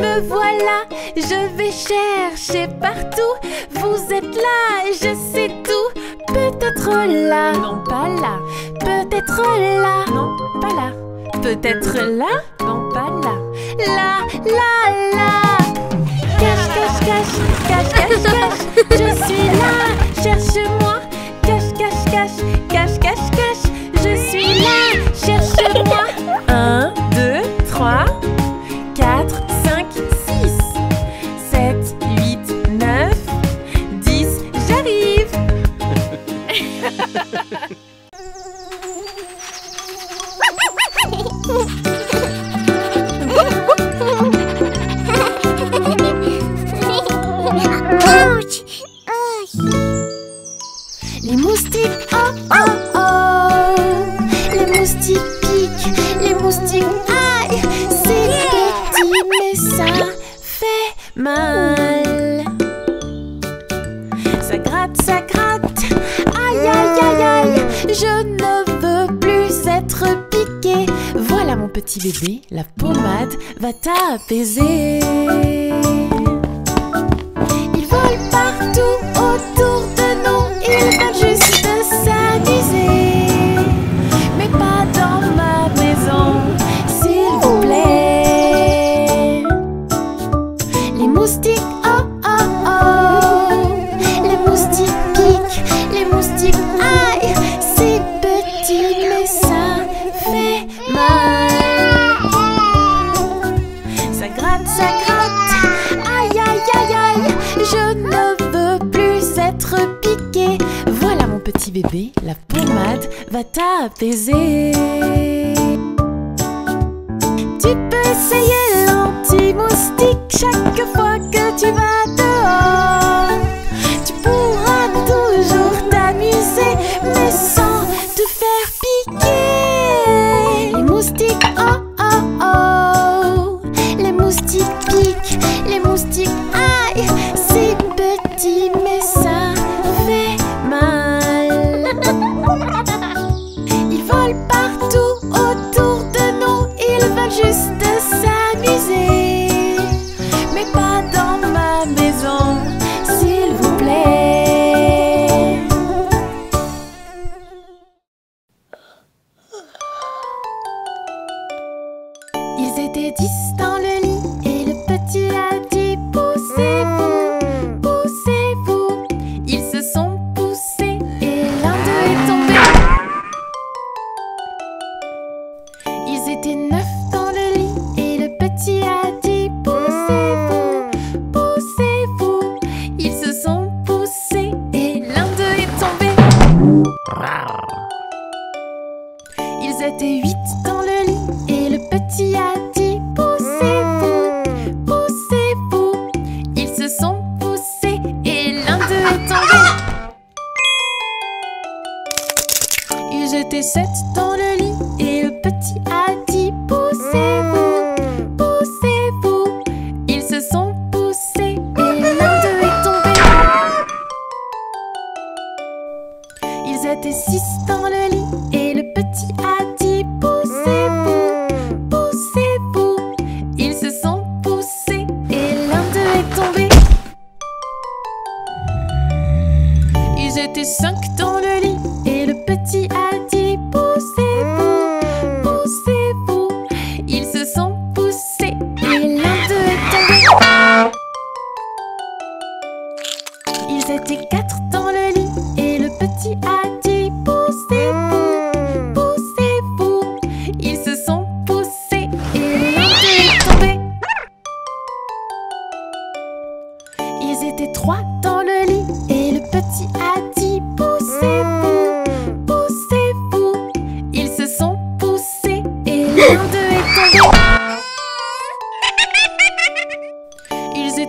me voilà, je vais chercher partout. Vous êtes là, je sais tout. Peut-être là, non pas là. Peut-être là, non pas là. Peut-être là, non pas là. Là, là, là. Cache, cache, cache, cache, cache, cache. Je suis là, cherche-moi. Cache, cache, cache. oh oh oh Les moustiques piquent, les moustiques aïe C'est petit mais ça fait mal. Ça gratte, ça gratte Aïe aïe aïe aïe. Mm. Je ne veux plus être piqué. Voilà mon petit bébé, la pommade va t'apaiser. Ils volent partout bébé, la pommade va t'apaiser. Tu peux essayer l'anti-moustique chaque fois que tu vas dehors. Ils étaient dix dans le lit et le petit a dit Poussez-vous, poussez-vous. Ils se sont poussés et l'un d'eux est tombé. Ils étaient neuf dans le lit et le petit a dit Poussez-vous, poussez-vous. Ils se sont poussés et l'un d'eux est tombé. Ils étaient huit dans Ils étaient six dans le lit et le petit a dit Poussez-vous, poussez-vous. Ils se sont poussés et l'un d'eux est tombé. Ils étaient cinq dans le lit et le petit a dit Poussez-vous, poussez-vous. Ils se sont poussés et l'un d'eux est tombé. Ils étaient quatre dans le lit et le petit a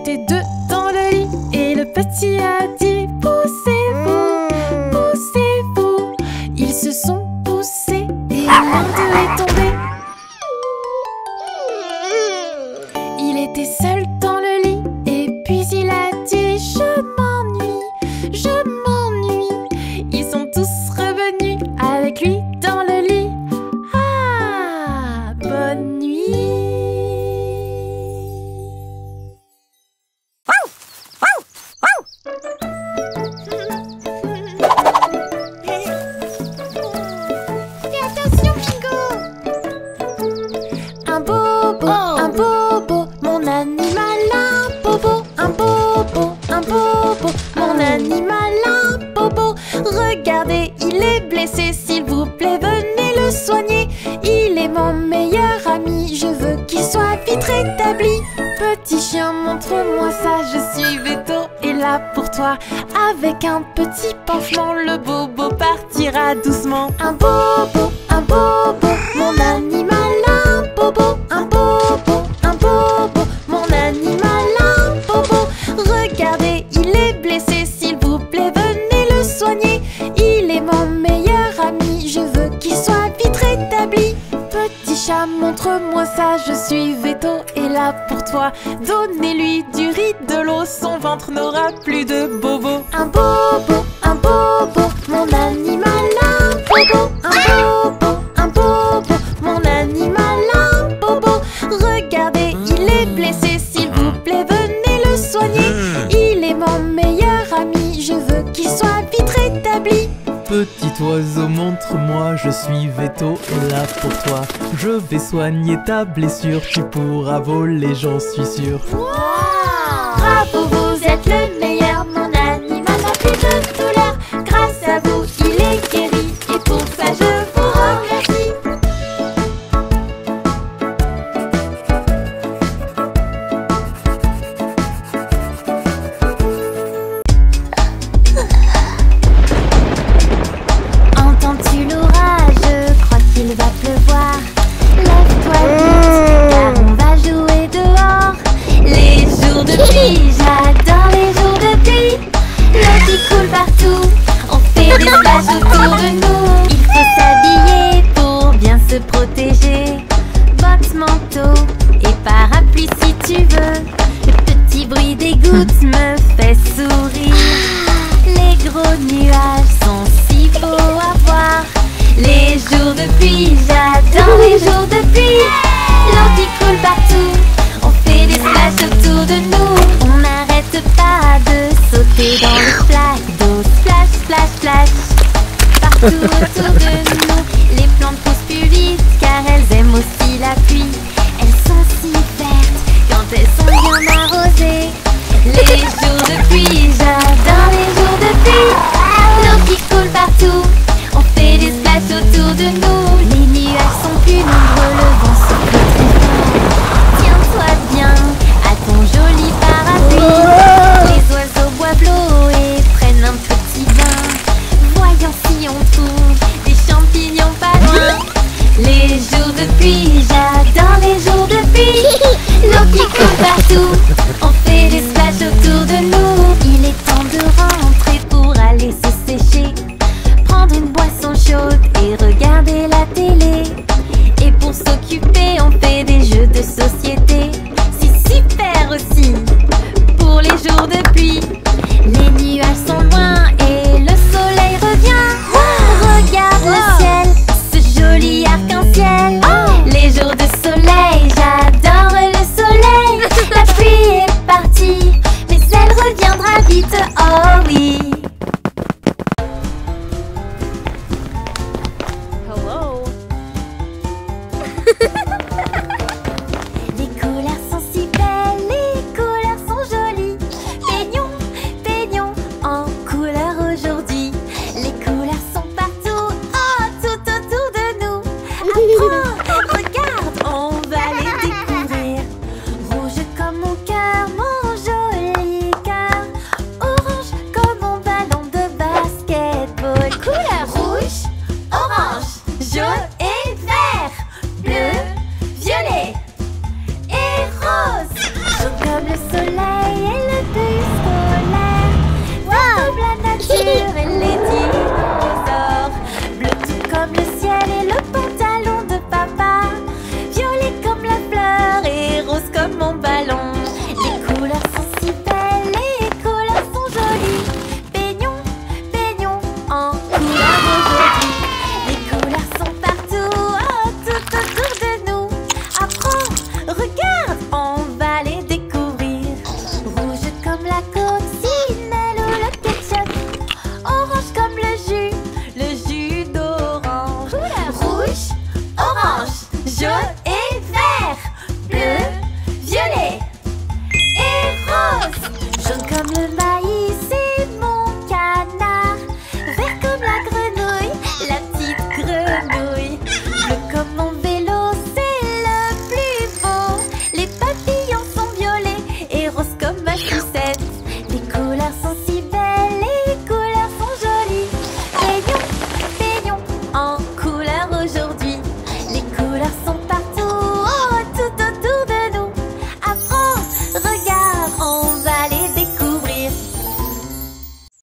étaient deux dans le lit et le petit a dit Pour toi. Avec un petit pansement, le bobo partira doucement. Un bobo, un bobo, mon animal, un bobo, un bobo, un bobo, mon animal, un bobo. Regardez, il est blessé, s'il vous plaît, venez le soigner. Il est mon montre-moi ça, je suis Veto et là pour toi. Donnez-lui du riz, de l'eau, son ventre n'aura plus de bobo. Un bobo, un bobo, mon animal, un bobo, un bobo, Oiseau, montre-moi, je suis Veto et là pour toi. Je vais soigner ta blessure, tu pourras voler, j'en suis sûr. Bravo, manteau et parapluie si tu veux. Le petit bruit des gouttes me fait sourire. Ah. Les gros nuages sont si beaux à voir. Les jours de pluie, j'adore les jours de pluie. L'eau qui coule partout, on fait des splashes autour de nous. On n'arrête pas de sauter dans le flaque d'eau. Splash, splash, splash. Partout autour de nous. Trouve des champignons pas loin. Les jours de pluie, j'adore les jours de pluie. L'eau qui coule partout,